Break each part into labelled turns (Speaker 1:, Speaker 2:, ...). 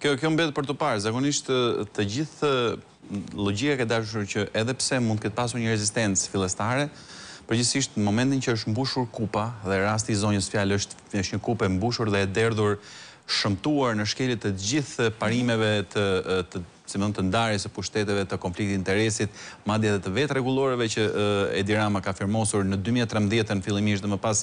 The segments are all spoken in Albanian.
Speaker 1: Kjo kjo mbetet për t'u parë. Zakonisht të gjithë logjika e ka dashur që edhe pse mund të ketë pasur një rezistencë fillestare, përgjithësisht në momentin që është mbushur kupa dhe rasti i zonjës në fjalë është është një kupë e mbushur dhe e derdhur, shëmtuar në shkelje të gjithë parimeve të të si me thënë të ndarjes së pushteteve, të konfliktit të interesit, madje edhe të vetë rregulloreve që Edi Rama ka firmosur në dy mijë e trembëdhjetë fillimisht dhe më pas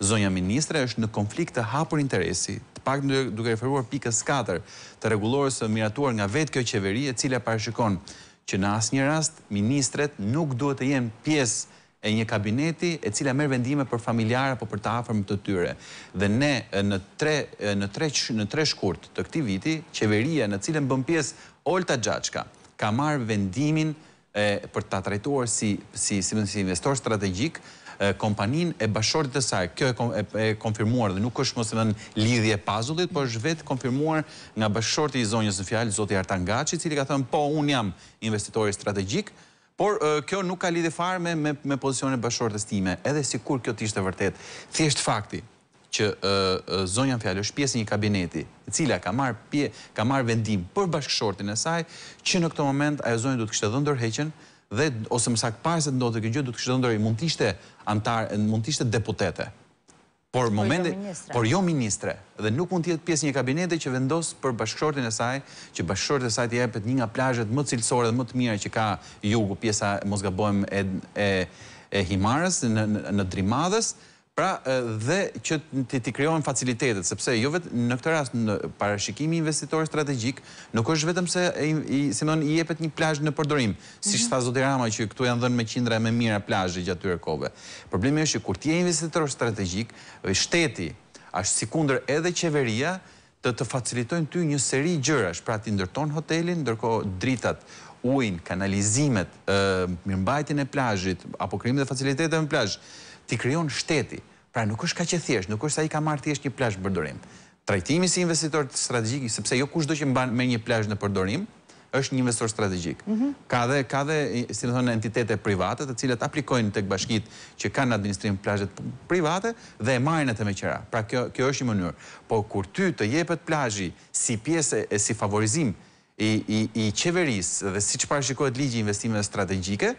Speaker 1: Zonja ministre është në konflikt të hapur interesi, të paktën duke referuar pikës katër të rregullores së miratuar nga vetë kjo qeveri e cila parashikon që në asnjë rast ministret nuk duhet të jenë pjesë e një kabineti e cila merr vendime për familjarë apo për të afërm të tyre dhe ne në tre në tre në tre shkurt të këtij viti qeveria në të cilën bën pjesë Olta Xhaçka ka marrë vendimin për ta trajtuar si si si si investor strategjik kompaninë e bashkëshortit të saj. Kjo e e konfirmuar dhe nuk është domethënë lidhje e pasulit, por është vetë konfirmuar nga bashkëshorti i zonjës në fjalë, zoti Artan Gaçi, i cili ka thënë po, unë jam investitori strategjik, por kjo nuk ka lidhje fare me me pozicionin e bashkëshortes time, edhe sikur kjo të ishte e vërtetë. Thjesht fakti që zonja në fjalë është pjesë e një kabineti, e cila ka marrë pje, ka marrë vendim për bashkëshortin e saj, që në këtë moment ajo zonja duhet të kishte dhënë dorëheqjen dhe ose më saktë para se të ndodhte kjo gjë duhet të kishte dhënë dorëheqjen, mund të ishte anëtar, mund të ishte deputete, por jo ministre, por jo ministre dhe nuk mund të jetë pjesë e një kabineti që vendos për bashkëshortin e saj, që bashkëshortit të saj t'i jepet një nga plazhet më cilësore dhe më të mira që ka jugu, pjesa mos gabohem e e Himarës, në në Drimadhës, Pra, dhe që t'i krijohen facilitetet, sepse jo vetëm në këtë rast në parashikimi i investitorit strategjik nuk është vetëm se i, si me thënë, i jepet një plazh në përdorim, siç tha zoti Rama që këtu janë dhënë me qindra e me mijëra plazhe gjatë këtyre kohëve. Problemi është që kur ti je investitor strategjik, shteti, ashtu sikundër edhe qeveria, të të facilitojnë ty një seri gjërash, pra ti ndërton hotelin, ndërkohë dritat, ujin, kanalizimet, mirëmbajtjen e plazhit, apo krijimin e faciliteteve në plazh, t'i krijon shteti. Pra nuk është kaq e thjeshtë, nuk është se ai ka marrë thjesht një plazh në përdorim. Trajtimi si investitor strategjik, sepse jo kushdo që mban merr një plazh në përdorim, është një investor strategjik. Ka dhe, ka dhe, si me thënë, entitete private, të cilët aplikojnë tek bashkitë që kanë në administrim plazhet private dhe e marrin atë me qira. Pra kjo, kjo është një mënyrë. Por kur ty të jepet plazhi si pjesë e si favorizim i, i, i qeverisë dhe siç parashikohet te ligji i investimeve strategjike,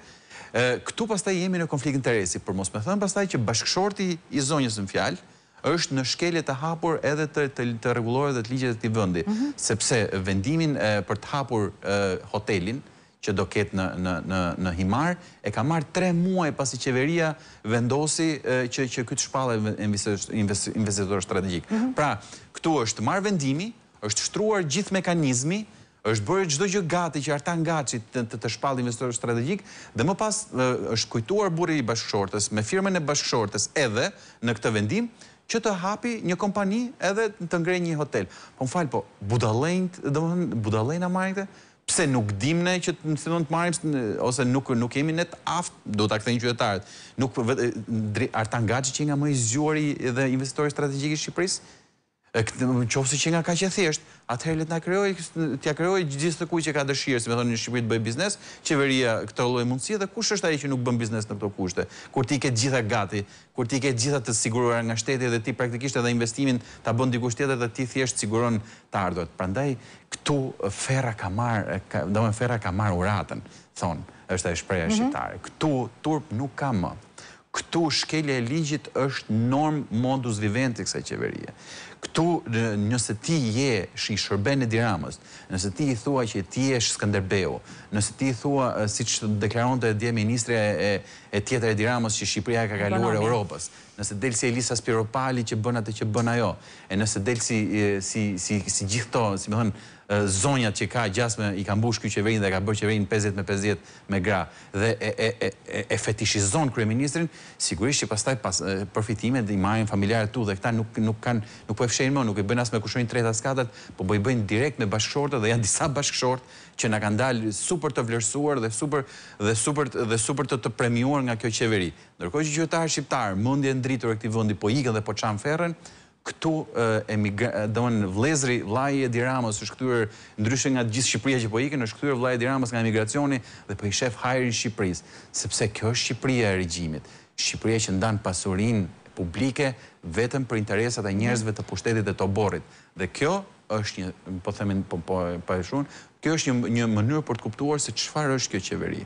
Speaker 1: këtu pastaj jemi në konflikt interesi, për mos me thënë pastaj që bashkëshorti i zonjës në fjalë, është në shkelje të hapur edhe të të rregullores dhe të ligjeve të këtij vendi, sepse vendimin e për të hapur hotelin që do ketë në në në në Himarë e ka marrë tre muaj pasi qeveria vendosi që që ky të shpallet investitor strategjik. Pra, këtu është marrë vendimi, është shtruar gjithë mekanizmi, Është bërë çdo gjë gati që Artan Gaçi të të shpallë investor strategjik dhe më pas është kujtuar burri i bashkëshortes me firmën e bashkëshortes edhe në këtë vendim që të hapi një kompani edhe të ngrejë një hotel. Po më fal po budallenj domethënë budallej na marrin këta? Pse nuk dimë neve që të fillojmë të marrim ose nuk nuk jemi ne të aftë duhet ta kthejnë qytetarët nuk Artan Gaçi qenka më i zgjuari dhe investitori strategjik i Shqipërisë Në qoftë se qenka kaq e thjeshtë, atëherë le të na krijojë, t'ia krijojë gjithkujt që ka dëshirë, si me thënë në Shqipëri të bëjë biznes, qeveria këto lloj mundësish dhe kush është ai që nuk bën biznes në këto kushte, kur ti i ke të gjitha gati, kur ti i ke të gjitha të siguruara nga shteti dhe ti praktikisht edhe investimin ta bën dikush tjetër dhe ti thjesht siguron të ardhurat. Prandaj këtu ferra ka marrë, domethënë ferra ka marrë uratën, thonë, është ajo shprehja shqiptare. Këtu turp nuk ka më. Këtu shkelja e ligjit është normë modus vivendi i kësaj qeverie. Këtu nëse ti je i shërben Edi Ramës, nëse ti i thua që ti je Skënderbeu, nëse ti i thua siç deklaronte dje ministrja tjetër e Edi Ramës që Shqipëria e ka kaluar Europën, nëse del si Elisa Spiropali që bën atë që bën ajo, e nëse del si si si si gjithë këto si me thënë zonjat që ka gjasme i ka mbushë ky qeverinë dhe e ka bërë qeverinë pesëdhjetë me pesëdhjetë me gra. dhe e fetishizon kryeministrin, sigurisht që pastaj pas përfitimet i marrin familjarët e tu dhe këta nuk nuk kanë nuk po e fshehin më, nuk e bëjnë as me kushërinj të tretë as të katërt, po po i bëjnë direkt me bashkëshortët dhe janë disa bashkëshortë që na kanë dalë super të vlerësuar dhe super dhe super dhe super të të premiuar nga kjo qeveri. Ndërkohë që qytetarët shqiptarë, mendja e ndritur e këtij vendi po ikën dhe po çan ferrën, Këtu emigrant, domethënë vëllezëri, vëllai i Edi Ramës është kthyer, ndryshe nga e gjithë Shqipëria që po ikën, është kthyer vëllai i Edi Ramës nga emigracioni dhe po i shef hajrin Shqipërisë. Sepse kjo është Shqipëria e regjimit. Shqipëria që ndan pasurinë publike vetëm për interesat e njerëzve të pushtetit dhe të oborrit. Dhe kjo është një, po themi, po e shuan, kjo është një një mënyrë për të kuptuar se çfarë është kjo qeveri.